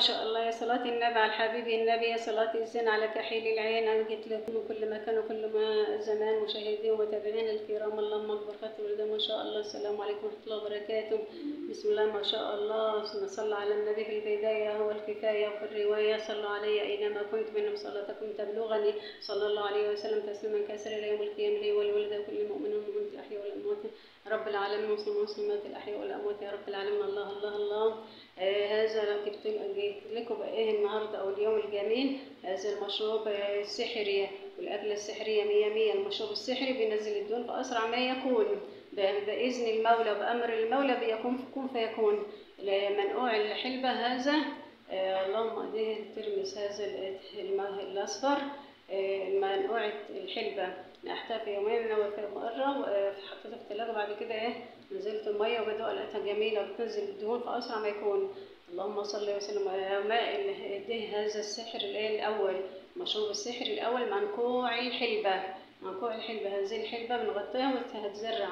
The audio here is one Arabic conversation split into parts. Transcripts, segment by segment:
ما شاء الله يا صلاة النبي على الحبيب النبي يا صلاة الزين على كحيل العين. أنا جيت لكم كل مكان وكل ما زمان مشاهدين ومتابعين. الكرام اللهم اكبر خاتم الهدى ما شاء الله. السلام عليكم ورحمة الله وبركاته. بسم الله ما شاء الله. صلى على النبي في البداية هو الكفاية وفي الرواية. صلوا علي أينما كنت من صلاتكم تبلغني. صلى الله عليه وسلم تسليما كثيرا إلى يوم القيامة لي ولولد كل والأموات رب العالمين والمسلمات الأحياء والأموات يا رب العالمين. الله الله الله. آه هذا جبت لكم بقى إيه النهارده أو اليوم الجميل هذا المشروب آه السحري والأكلة السحرية مية مية. المشروب السحري بينزل الدهون بأسرع ما يكون. ب- بإذن المولى بأمر المولى بيكون كن فيكون. منقوع الحلبة هذا آه اللهم أديه ترمس هذا ال- منقوعة الحلبة. نحتها في يومين وفي مرة وحطيتها في التلاجة بعد كده إيه نزلت المية وبدوق لقيتها جميلة وبتنزل الدهون في أسرع ما يكون. اللهم صل وسلم على ماء هذا السحر الأول. مشروب السحر الأول منقوع الحلبة. منقوع الحلبة هذه الحلبة بنغطيها وهتزرع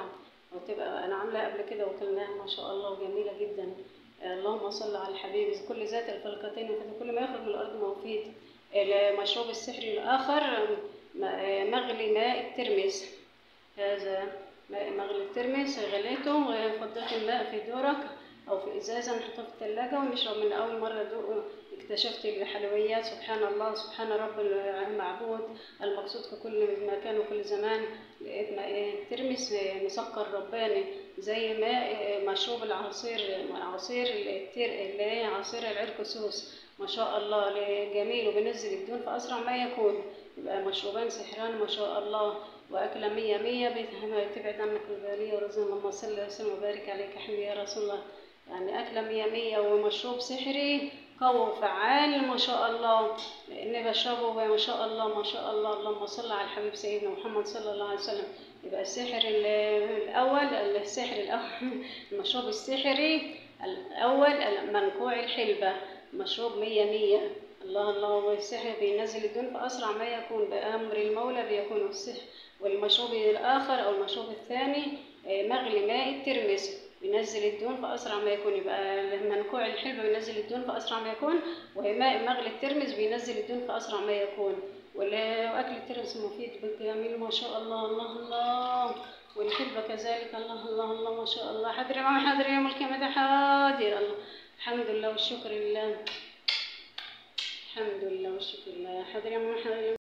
وتبقى أنا عاملة قبل كده وكلناها ما شاء الله وجميلة جدا. اللهم صل على الحبيب كل ذات الفلقتين وفي كل ما يخرج من الأرض مفيد المشروب السحري الآخر م- مغلي ماء الترمس. هذا ماء مغلي الترمس غليته وفضيت الماء في دورك أو في إزازة نحطه في الثلاجة ونشرب من أول مرة دوق اكتشفت الحلويات. سبحان الله سبحان رب المعبود المقصود في كل مكان وكل زمان. الترمس مسكر رباني. زي ماء مشروب العصير عصير التير اللي هي عصير العرقسوس ما شاء الله جميل وبينزل الدهون في أسرع ما يكون. يبقى مشروبان سحران ما شاء الله. وأكلة مية مية تبعد عنك البالية ورزق اللهم صل وسلم وبارك عليك يا حبيبي يا رسول الله. يعني أكلة مية مية ومشروب سحري قوي وفعال ما شاء الله. إني بشربه ما شاء الله ما شاء الله. اللهم صل على الحبيب سيدنا محمد صلى الله عليه وسلم. يبقى السحر ال- الأول السحر الأول المشروب السحري الأول منقوع الحلبة مشروب مية مية. الله الله والسحر بينزل الدهون في أسرع ما يكون بأمر المولى بيكون السحر. والمشروب الآخر أو المشروب الثاني آه، مغلي ماء الترمس. بينزل الدهون في أسرع ما يكون. يبقى منقوع الحلبة بينزل الدهون في أسرع ما يكون وماء مغلي الترمس بينزل الدهون في أسرع ما يكون. وأكل الترمس مفيد بالجميل ما شاء الله الله الله. والحلبة كذلك الله الله الله ما شاء الله. حاضر يا ماما حاضر يوم القيامة حاضر. الله. الحمد لله والشكر لله. الحمد لله والشكر لله. حاضر يا ماما حاضر